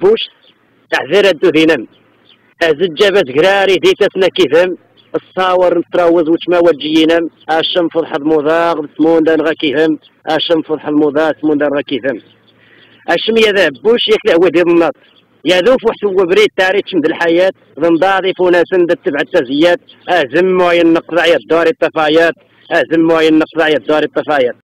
بوش تعذير الدو دينام جابت قراري ديتاتنا كيفهم الصاور نتراوز وش ما أشم فضح المضاغ تمون دان غا كيفهم أشم فضح المضاغ تمون دان غا كيفهم أشم يا بوش يكلا هو ديال النط يا ذوف وحسو بريد تاريخ من الحياة. ضمضاضي فوناسن تبع التزيات. أزم معين نقضع يا الدار التفايات. أزم معين نقضع يا الدار التفايات.